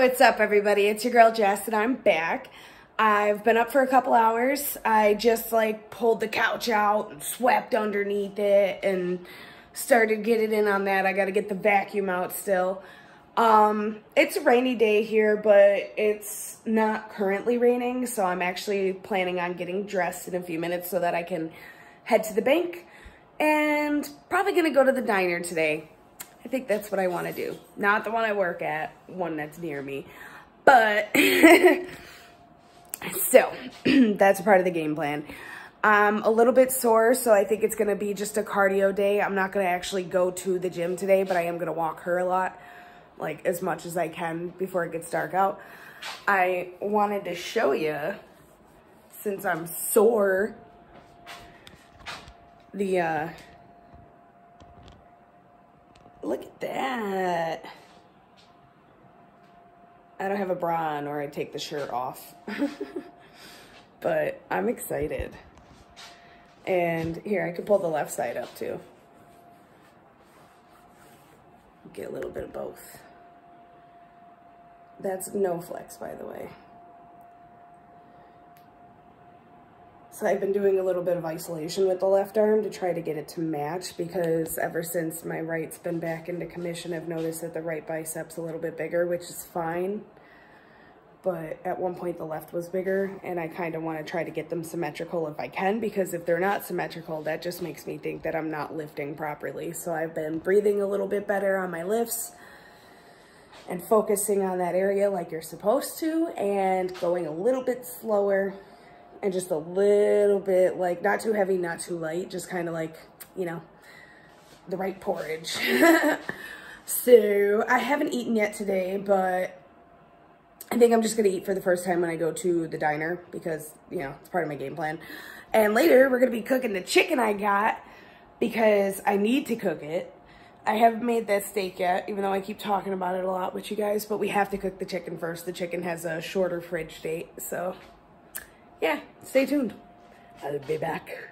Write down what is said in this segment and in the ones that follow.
what's up everybody? It's your girl Jess and I'm back. I've been up for a couple hours. I just like pulled the couch out and swept underneath it and started getting in on that. I got to get the vacuum out still. Um, it's a rainy day here, but it's not currently raining, so I'm actually planning on getting dressed in a few minutes so that I can head to the bank and probably to go to the diner today. I think that's what I want to do. Not the one I work at, one that's near me. But, so, that's part of the game plan. I'm a little bit sore, so I think it's going to be just a cardio day. I'm not going to actually go to the gym today, but I am going to walk her a lot, like as much as I can before it gets dark out. I wanted to show you, since I'm sore, the, uh, Look at that. I don't have a bra on or I take the shirt off. but I'm excited. And here, I can pull the left side up too. Get a little bit of both. That's no flex, by the way. I've been doing a little bit of isolation with the left arm to try to get it to match because ever since my right's been back into commission, I've noticed that the right bicep's a little bit bigger, which is fine. But at one point the left was bigger and I kind of want to try to get them symmetrical if I can because if they're not symmetrical, that just makes me think that I'm not lifting properly. So I've been breathing a little bit better on my lifts and focusing on that area like you're supposed to and going a little bit slower and just a little bit like not too heavy, not too light, just kind of like, you know, the right porridge. so I haven't eaten yet today, but I think I'm just going to eat for the first time when I go to the diner because, you know, it's part of my game plan. And later we're going to be cooking the chicken I got because I need to cook it. I haven't made that steak yet, even though I keep talking about it a lot with you guys, but we have to cook the chicken first. The chicken has a shorter fridge date, so yeah, stay tuned. I'll be back.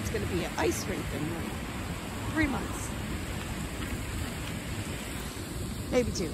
That's going to be an ice rink in like three months. Maybe two.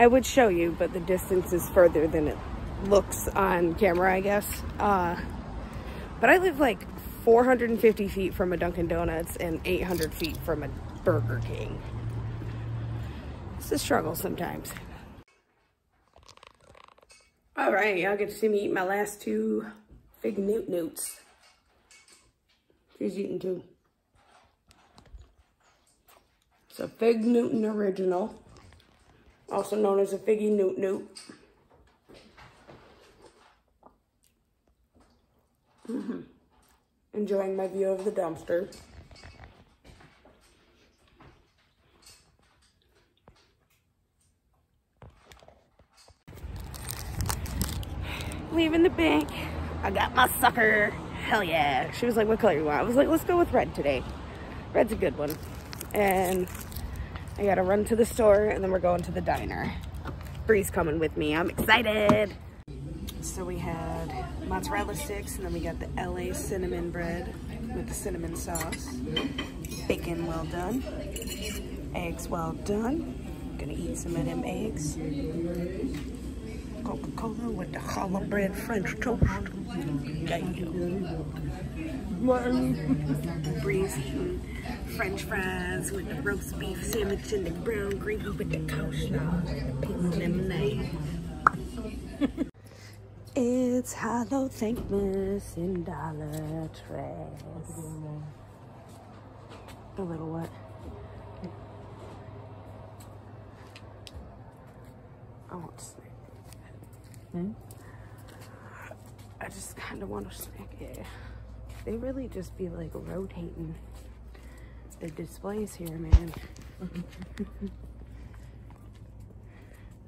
I would show you, but the distance is further than it looks on camera, I guess. Uh, but I live like 450 feet from a Dunkin' Donuts and 800 feet from a Burger King. It's a struggle sometimes. All right, y'all get to see me eat my last two Fig Newt Newts. She's eating two. It's a Fig Newton original, also known as a Figgy Newt Newt. Mm -hmm. Enjoying my view of the dumpster. Leaving the bank. I got my sucker. Hell yeah. She was like, what color you want? I was like, let's go with red today. Red's a good one. And I gotta run to the store and then we're going to the diner. Bree's coming with me. I'm excited. So we had mozzarella sticks and then we got the LA cinnamon bread with the cinnamon sauce. Bacon well done. Eggs well done. Gonna eat some of them eggs. Coca-Cola with the challah bread French toast. Damn. Bree's French fries with the roast beef sandwich and the brown gravy with the coleslaw and the pink lemonade. it's Hallow Thankmas in Dollar Tree. A little what? I want to. Hmm? I just kind of want to snack it. They really just be like rotating the displays here, man.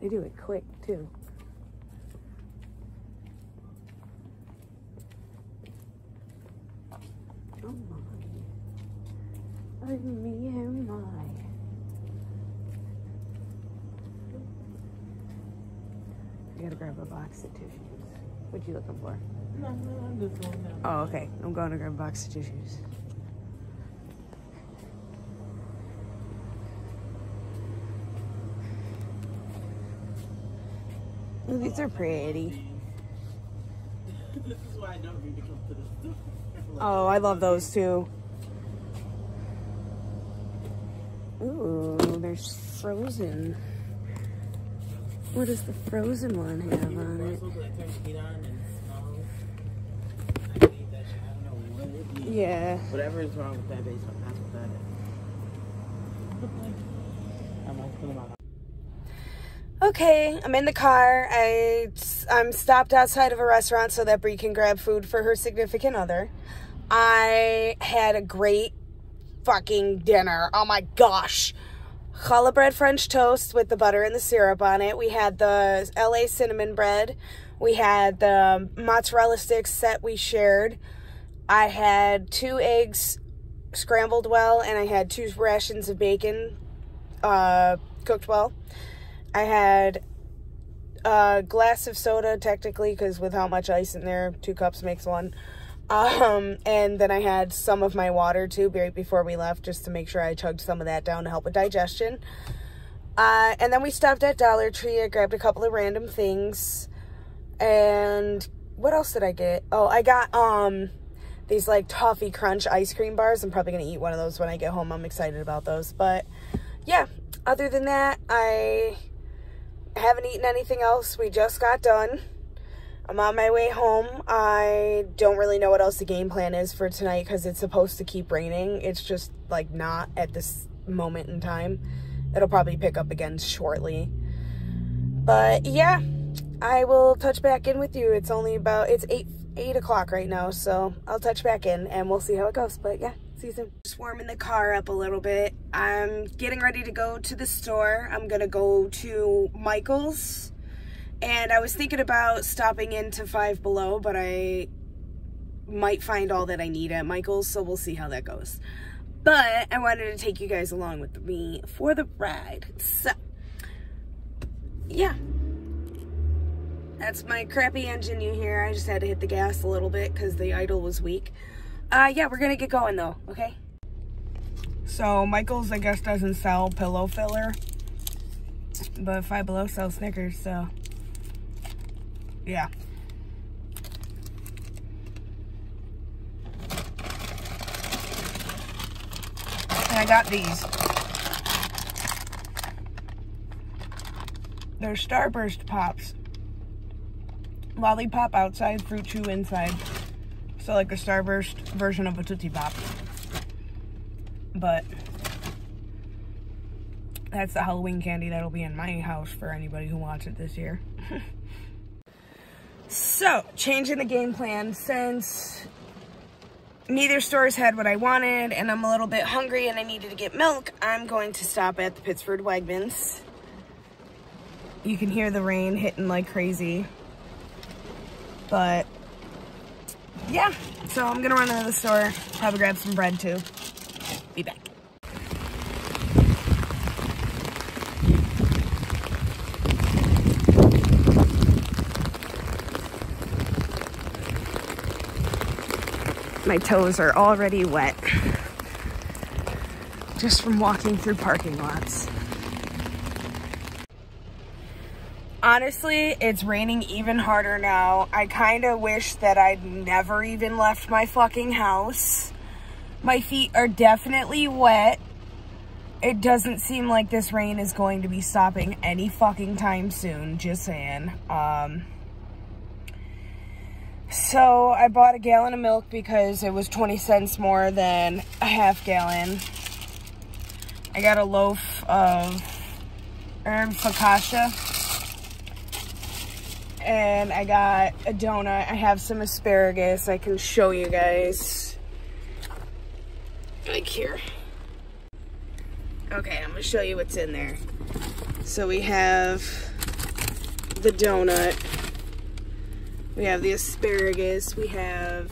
they do it quick too. Oh my. me and my. I gotta grab a box of tissues. What you looking for? No, no, I'm just going down. Oh, okay. I'm going to grab a box of tissues. Ooh, these are pretty. this is why I don't need to come to this. oh, I love those too. Ooh, they're frozen. What does the frozen one have on it? Yeah. Whatever is wrong with that base, that's what that is. Okay, I'm in the car. I, I'm stopped outside of a restaurant so that Brie can grab food for her significant other. I had a great fucking dinner. Oh my gosh. Challah bread French toast with the butter and the syrup on it. We had the LA cinnamon bread. We had the mozzarella sticks that we shared. I had two eggs scrambled well, and I had two rations of bacon uh, cooked well. I had a glass of soda, technically, because with how much ice in there, two cups makes one. Um, and then I had some of my water too right before we left just to make sure I chugged some of that down to help with digestion. Uh, and then we stopped at Dollar Tree. I grabbed a couple of random things. And what else did I get? Oh, I got um these like toffee crunch ice cream bars. I'm probably going to eat one of those when I get home. I'm excited about those. But yeah, other than that, I haven't eaten anything else. We just got done. I'm on my way home. I don't really know what else the game plan is for tonight because it's supposed to keep raining. It's just like not at this moment in time. It'll probably pick up again shortly. But yeah, I will touch back in with you. It's only about, it's 8, 8 o'clock right now, so I'll touch back in and we'll see how it goes. But yeah, see you soon. Just warming the car up a little bit. I'm getting ready to go to the store. I'm going to go to Michael's and I was thinking about stopping into Five Below, but I might find all that I need at Michael's, so we'll see how that goes. But I wanted to take you guys along with me for the ride. So, yeah. That's my crappy engine you hear. I just had to hit the gas a little bit because the idle was weak. Uh, yeah, we're going to get going though, okay? So, Michael's, I guess, doesn't sell pillow filler. But Five Below sells Snickers, so yeah. And I got these. They're Starburst Pops. Lollipop outside, Fruit Chew inside. So like a Starburst version of a Tootsie Pop. But that's the Halloween candy that'll be in my house for anybody who wants it this year. so, changing the game plan since neither stores had what I wanted and I'm a little bit hungry and I needed to get milk, I'm going to stop at the Pittsford Wegmans. You can hear the rain hitting like crazy. But yeah, so I'm gonna run into the store, probably grab some bread too. Be back. My toes are already wet just from walking through parking lots. Honestly, it's raining even harder now. I kind of wish that I'd never even left my fucking house. My feet are definitely wet. It doesn't seem like this rain is going to be stopping any fucking time soon, just saying. Um, so I bought a gallon of milk because it was 20 cents more than a half gallon. I got a loaf of herb focaccia and I got a donut. I have some asparagus. I can show you guys. Like here. Okay, I'm gonna show you what's in there. So we have the donut. We have the asparagus. We have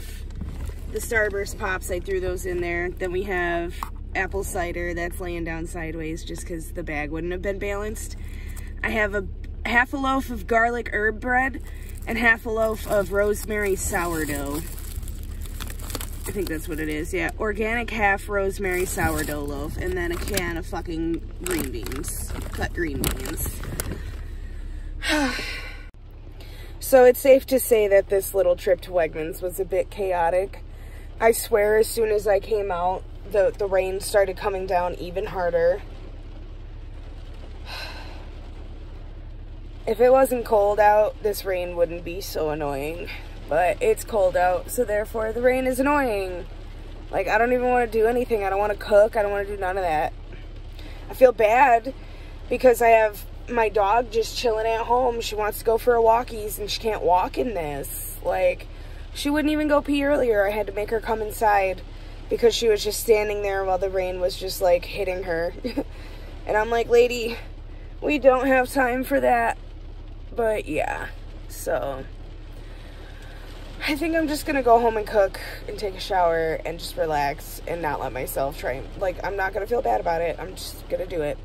the Starburst Pops. I threw those in there. Then we have apple cider that's laying down sideways just because the bag wouldn't have been balanced. I have a half a loaf of garlic herb bread and half a loaf of rosemary sourdough. I think that's what it is, yeah. Organic half rosemary sourdough loaf and then a can of fucking green beans, cut green beans. so it's safe to say that this little trip to Wegmans was a bit chaotic. I swear as soon as I came out, the, the rain started coming down even harder. If it wasn't cold out, this rain wouldn't be so annoying. But it's cold out, so therefore the rain is annoying. Like, I don't even want to do anything. I don't want to cook. I don't want to do none of that. I feel bad because I have my dog just chilling at home. She wants to go for a walkies and she can't walk in this. Like, she wouldn't even go pee earlier. I had to make her come inside because she was just standing there while the rain was just like hitting her. and I'm like, lady, we don't have time for that. But yeah, so I think I'm just gonna go home and cook and take a shower and just relax and not let myself try. Like, I'm not gonna feel bad about it. I'm just gonna do it.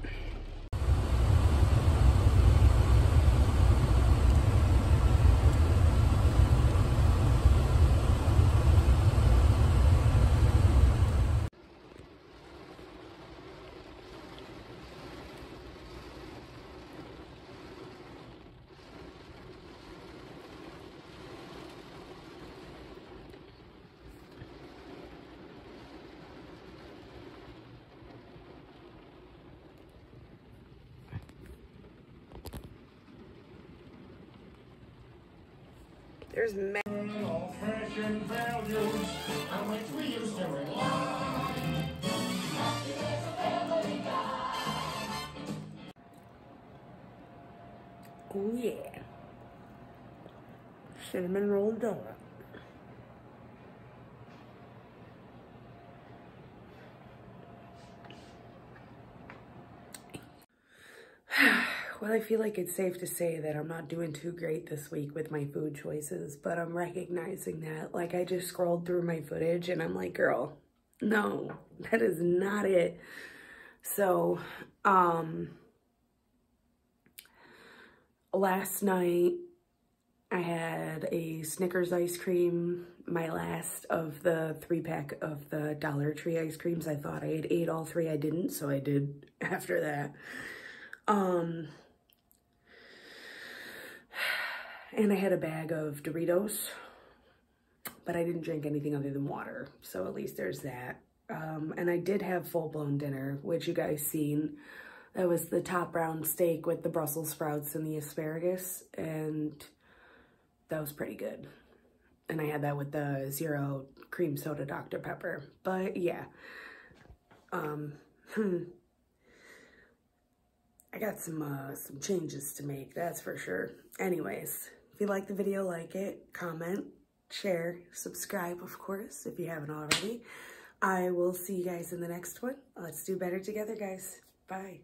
There's ma- Oh yeah. Cinnamon roll donut. Well, I feel like it's safe to say that I'm not doing too great this week with my food choices, but I'm recognizing that. Like, I just scrolled through my footage and I'm like, girl, no, that is not it. So, um, last night I had a Snickers ice cream, my last of the three pack of the Dollar Tree ice creams. I thought I had ate all three. I didn't, so I did after that. Um, And I had a bag of Doritos, but I didn't drink anything other than water. So at least there's that. Um, and I did have full-blown dinner, which you guys seen. That was the top round steak with the Brussels sprouts and the asparagus. And that was pretty good. And I had that with the zero cream soda Dr. Pepper. But yeah. Um, hmm. I got some, uh, some changes to make, that's for sure. Anyways, if you like the video, like it, comment, share, subscribe, of course, if you haven't already. I will see you guys in the next one. Let's do better together, guys. Bye.